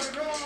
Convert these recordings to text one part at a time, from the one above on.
Let's go.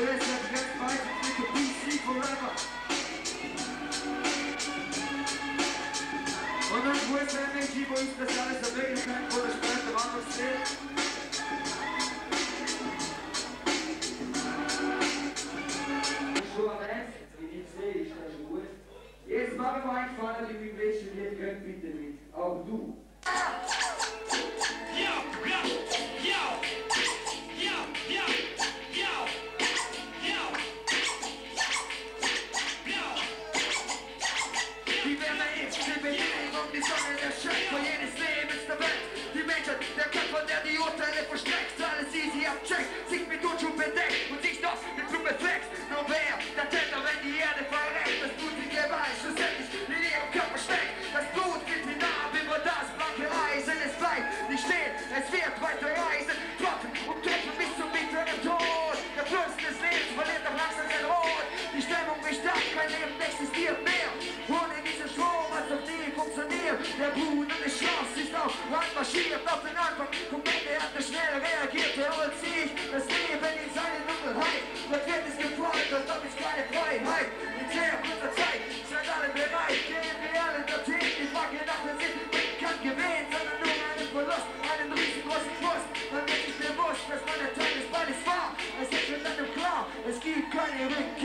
Where's that next to PC forever? On for the strength of Arkham State. Jetzt machen wir ein Fahrer, die wir welche hier können, bitte mit. Auch du. abcheckt, sich mit Unschuld bedeckt und sich doch mit Blumen flext. Nur wer, der Täter, wenn die Erde verreckt, das blutige Weiß schlussendlich in ihrem Körper steckt. Das Blut geht hinab über das blanke Eisen, es bleibt nicht stehen, es wird weiter reisen. Trocken und kämpfen bis zum bitteren Tod. Der Fürst des Lebens verliert am langsam sein Rot. Die Stimmung ist bestand, kein Leben existiert mehr. Ohne diesen diesem Strom, als doch nie funktioniert, der Bruder eine Chance ist auch reinmarschiert auf den Anfang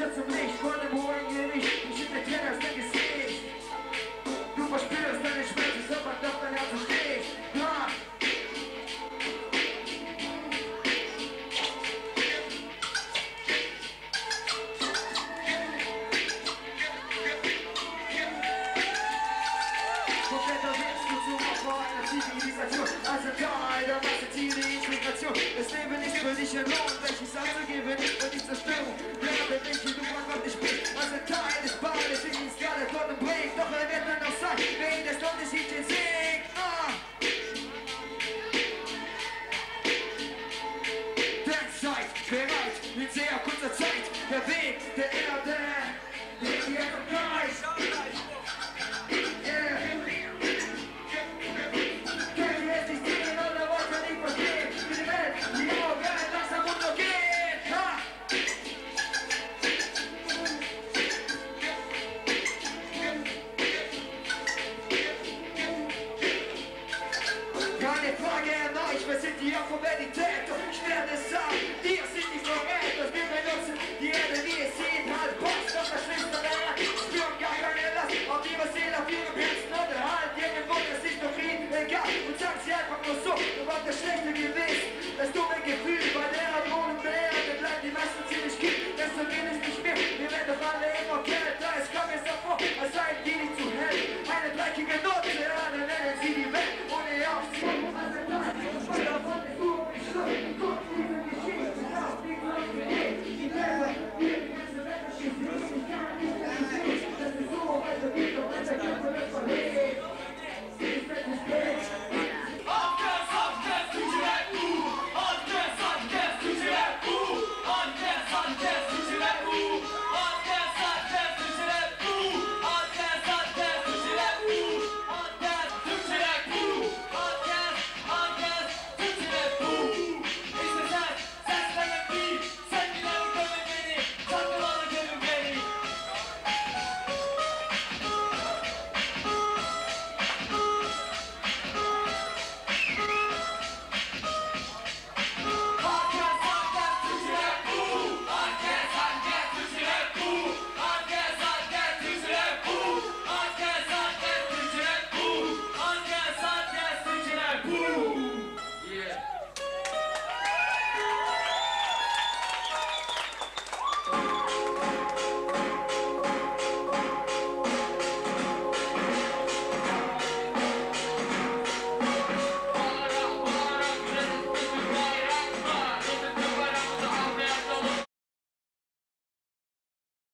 Santos, Fluminense, vor einer Zivilisation. Also Klarheit, aber es ist Integration. Das Leben ist für dich ein Lohn, welches also gebe nicht die Zerstörung. Bleibe nicht, wie du einfach nicht bist. Also Teil des Bades, wie die Skala von dem Break, doch er Keine Frage an euch, wir sind die Humanität Ich werde sagen, wir sind die Verräter, wir benutzen die Energie, sie in halt Box von der schlimmsten Ära, spüren gar keine Last, auf ihre Seele, auf ihre Pilzen und erhalten ihre sich noch Frieden, egal, und sagen sie einfach,